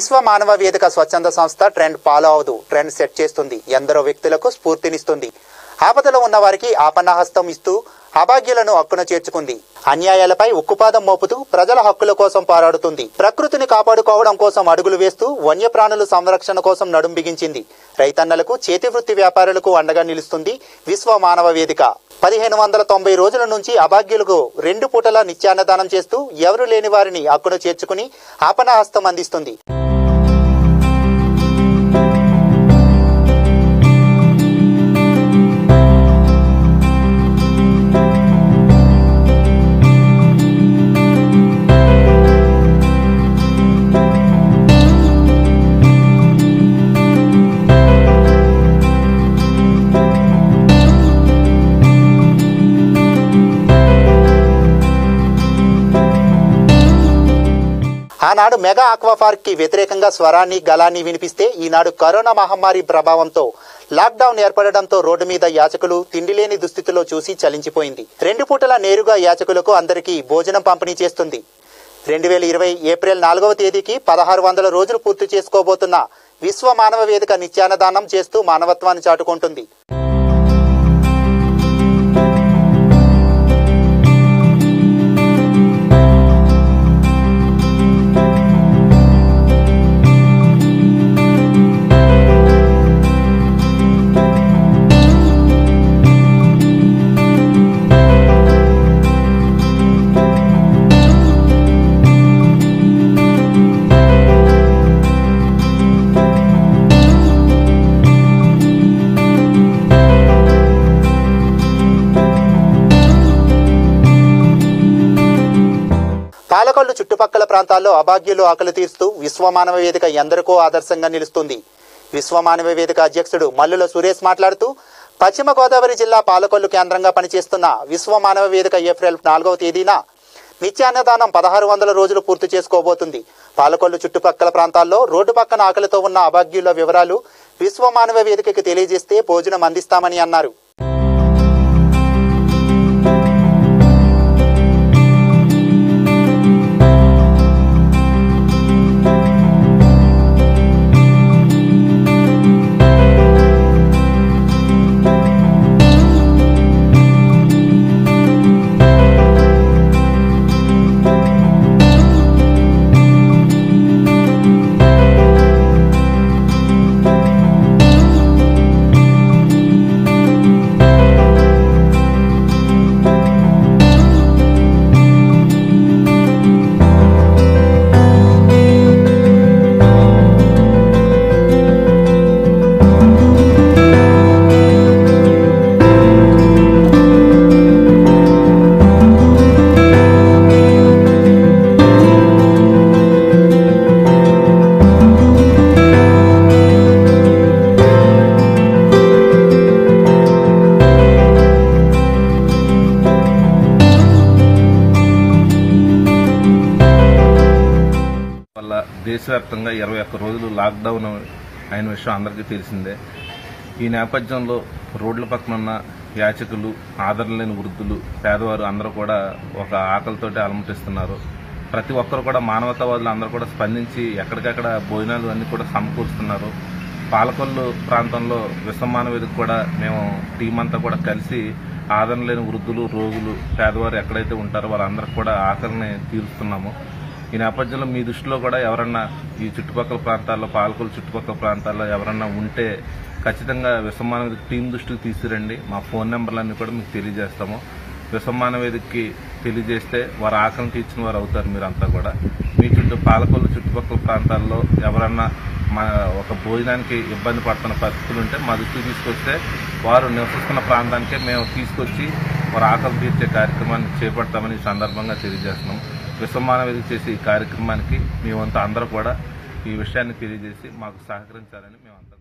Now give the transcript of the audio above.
విశ్వ మానవ వేదిక స్వచ్ఛంద సంస్థ ట్రెండ్ ఫాలో అవదు ట్రెండ్ సెట్ చేస్తుంది ఎందరో వ్యక్తులకు స్ఫూర్తినిస్తుంది. ఆపదలో ఉన్న వారికి ఆపన్నహస్తం ఇస్తూ అభాగ్యులను హక్కున చేర్చుకుంది. అన్యాయాలపై ఉక్కుపాదం మోపుతూ ప్రజల హక్కుల కోసం పోరాడుతుంది. ప్రకృతిని కాపాడుకోవడం కోసం అడుగులు వేస్తూ వన్యప్రాణుల సంరక్షణ కోసం నడుం బిగించింది. రైతన్నలకు చేతి వృత్తి వ్యాపారులకు అండగా నిలుస్తుంది విశ్వ మానవ వేదిక. పదిహేను వందల తొంభై రోజుల నుంచి అభాగ్యులకు రెండు పూటల నిత్యాన్నదానం చేస్తూ ఎవరు లేని వారిని హక్కున చేర్చుకుని ఆపన్నహస్తం అందిస్తుంది. ఆనాడు మెగా ఆక్వాపార్క్కి వ్యతిరేకంగా స్వరాన్ని గలాన్ని వినిపిస్తే ఈనాడు కరోనా మహమ్మారి ప్రభావంతో లాక్డౌన్ ఏర్పడడంతో రోడ్డు మీద యాచకులు తిండి లేని దుస్థితిలో చూసి చలించిపోయింది. రెండు పూటల నేరుగా యాచకులకు అందరికీ భోజనం పంపిణీ చేస్తుంది. రెండు వేల ఇరవై ఏప్రిల్ నాలుగవ తేదీకి పదహారు వందల రోజులు పూర్తి చేసుకోబోతున్న విశ్వ మానవ వేదిక నిత్యాన్నదానం చేస్తూ మానవత్వాన్ని చాటుకుంటుంది. పాలకొల్లు చుట్టుపక్కల ప్రాంతాల్లో అభాగ్యులు ఆకలి తీరుస్తూ విశ్వమానవ వేదిక ఎందరికో ఆదర్శంగా నిలుస్తుంది. విశ్వమానవ వేదిక అధ్యక్షుడు మల్లుల సురేష్ మాట్లాడుతూ పశ్చిమ గోదావరి జిల్లా పాలకొల్లు కేంద్రంగా పనిచేస్తున్న విశ్వమానవ వేదిక ఏప్రిల్ నాలుగవ తేదీన నిత్యాన్నదానం పదహారు వందల రోజులు పూర్తి చేసుకోబోతుంది. పాలకొల్లు చుట్టుపక్కల ప్రాంతాల్లో రోడ్డు పక్కన ఆకలితో ఉన్న అభాగ్యుల వివరాలు విశ్వమానవ వేదికకి తెలియజేస్తే భోజనం అందిస్తామని అన్నారు. దేశవ్యాప్తంగా ఇరవై ఒక్క రోజులు లాక్డౌన్ అయిన విషయం అందరికీ తెలిసిందే. ఈ నేపథ్యంలో రోడ్ల పక్కన ఉన్న యాచకులు ఆదరణ లేని వృద్ధులు పేదవారు అందరూ కూడా ఒక ఆకలితోటి అలమటిస్తున్నారు. ప్రతి ఒక్కరు కూడా మానవతావాదులు అందరూ కూడా స్పందించి ఎక్కడికక్కడ భోజనాలు అన్నీ కూడా సమకూరుస్తున్నారు. పాలకొల్లు ప్రాంతంలో విశ్వమానవేదికి వేదిక కూడా మేము టీం అంతా కూడా కలిసి ఆదరణ లేని వృద్ధులు రోగులు పేదవారు ఎక్కడైతే ఉంటారో వాళ్ళందరికీ కూడా ఆకలిని తీరుస్తున్నాము. ఈ నేపథ్యంలో మీ దృష్టిలో కూడా ఎవరన్నా ఈ చుట్టుపక్కల ప్రాంతాల్లో పాలకొల్లు చుట్టుపక్కల ప్రాంతాల్లో ఎవరన్నా ఉంటే ఖచ్చితంగా విసమాన వేదిక టీం దృష్టికి తీసుకురండి. మా ఫోన్ నెంబర్లన్నీ కూడా మీకు తెలియజేస్తాము. విసమ్మాన వేదికకి తెలియజేస్తే వారు ఆకలి తీర్చిన వారు అవుతారు మీరంతా కూడా. మీ చుట్టూ పాలకొల్లు చుట్టుపక్కల ప్రాంతాల్లో ఎవరన్నా మా ఒక భోజనానికి ఇబ్బంది పడుతున్న పరిస్థితులు ఉంటే మా దృష్టికి తీసుకొస్తే వారు నివసిస్తున్న ప్రాంతానికే మేము తీసుకొచ్చి వారు ఆకలి తీర్చే కార్యక్రమాన్ని చేపడతామని సందర్భంగా తెలియజేస్తున్నాం. విశ్వమాన వేదిక చేసే ఈ కార్యక్రమానికి మేమంతా అందరూ కూడా ఈ విషయాన్ని తెలియజేసి మాకు సహకరించాలని మేమంతా